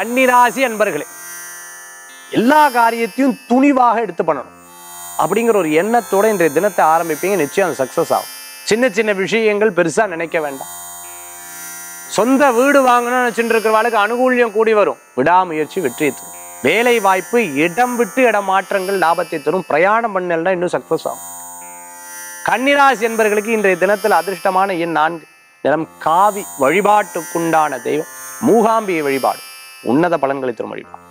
கன்னிராசி அன்பர்களே எல்லா காரியத்தையும் துணிவாக எடுத்து பண்ணணும். அப்படிங்கிற ஒரு எண்ணத்தோட இன்றைய தினத்தை ஆரம்பிப்பீங்க நிச்சயம் அது சக்ஸஸ் ஆகும். சின்ன சின்ன விஷயங்கள் பெருசா நினைக்க வேண்டாம். சொந்த வீடு வாங்கணும்னு நினச்சிட்டு இருக்கிறவாளுக்கு அனுகூல்யம் கூடி வரும். விடாமுயற்சி வெற்றியை தரும். வேலை வாய்ப்பு இடம் விட்டு இடம் மாற்றங்கள் லாபத்தை தரும். பிரயாணம் பண்ணல்னா இன்னும் சக்ஸஸ் ஆகும். கன்னிராசி என்பவர்களுக்கு இன்றைய தினத்தில் அதிர்ஷ்டமான எண் நான்கு. நிறம் காவி வழிபாட்டுக்குண்டான தெய்வம். மூகாம்பிகை வழிபாடு. உன்னத பலன்களை தரும் வழிபாடு